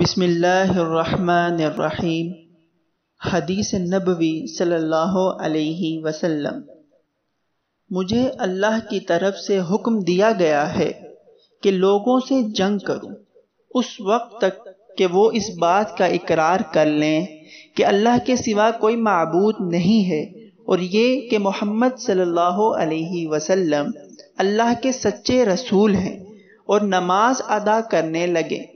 بسم اللہ الرحمن الرحیم۔ حدیث نبوی صلی اللہ علیہ وسلم۔ مجھے اللہ کی طرف سے حکم دیا گیا ہے کہ لوگوں سے جنگ کروں اس وقت تک کہ وہ اس بات کا اقرار کر لیں کہ اللہ کے سوا کوئی معبود نہیں ہے اور یہ کہ محمد صلی اللہ علیہ وسلم اللہ کے سچے رسول ہیں اور نماز ادا کرنے لگے۔